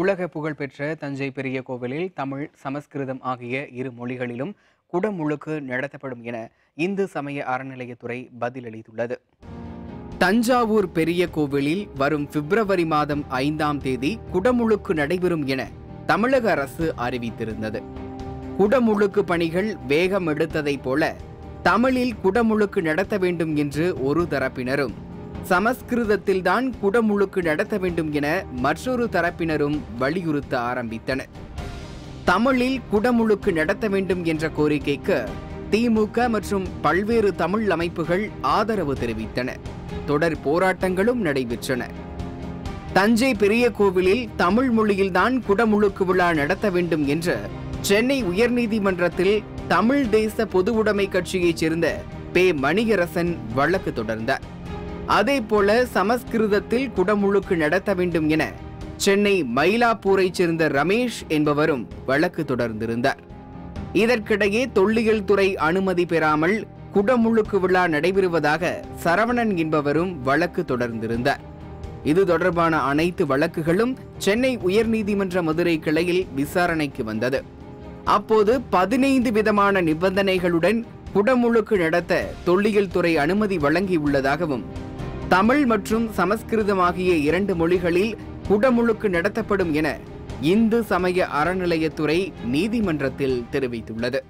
உலக புகழ்பெற்ற தஞ்சை பெரிய கோவிலில் தமிழ் சமஸ்கிருதம் ஆகிய இரு மொழிகளிலும் குடமுழுக்கு நடத்தப்படும் என இந்து சமய அறநிலையத்துறை பதிலளித்துள்ளது. தஞ்சாவூர் பெரிய கோவிலில் வரும் பிப்ரவரி மாதம் ஐந்தாம் தேதி குடமுழுக்கு நடைபெறும் என தமிழக அரசு அறிவித்திருந்தது. குடமுழுக்கு பணிகள் வேகம் எடுத்ததைப் போல தமிழில் குடமுழுக்கு நடத்த வேண்டும் என்று ஒரு தரப்பினரும் சமஸ்கிருதத்தில்தான் குடமுழுக்கு நடத்த வேண்டும் என மற்றொரு தரப்பினரும் வலியுறுத்த ஆரம்பித்தனர். தமிழில் குடமுழுக்கு நடத்த வேண்டும் என்ற கோரிக்கைக்கு திமுக மற்றும் பல்வேறு தமிழ் அமைப்புகள் ஆதரவு தெரிவித்தன. தொடர் போராட்டங்களும் நடைபெற்றன. தஞ்சை பெரிய கோவிலில் தமிழ் மொழியில்தான் குடமுழுக்கு விழா நடத்த வேண்டும் என்று சென்னை உயர்நீதிமன்றத்தில் தமிழ் தேச பொதுவுடைமை கட்சியைச் சேர்ந்த பே மணிகரசன் வழக்கு தொடர்ந்தார். அதே போல சமஸ்கிருதத்தில் குடமுழுக்கு நடத்த வேண்டும் என சென்னை மயிலாப்பூரைச் சேர்ந்த ரமேஷ் என்பவரும் வழக்கு தொடர்ந்திருந்தார். இதற்கிடையே தொல்லியல் துறை அனுமதி பெறாமல் குடமுழுக்கு விழா நடைபெறுவதாக சரவணன் என்பவரும் வழக்கு தொடர்ந்திருந்தார். இது தொடர்பான அனைத்து வழக்குகளும் சென்னை உயர்நீதிமன்ற மதுரை கிளையில் விசாரணைக்கு வந்தது. அப்போது பதினைந்து விதமான நிபந்தனைகளுடன் குடமுழுக்கு நடத்த தொல்லியல் துறை அனுமதி வழங்கியுள்ளதாகவும் தமிழ் மற்றும் சமஸ்கிருதம் ஆகிய இரண்டு மொழிகளில் குடமுழுக்கு நடத்தப்படும் என இந்து சமய அறநிலையத்துறை நீதிமன்றத்தில் தெரிவித்துள்ளது.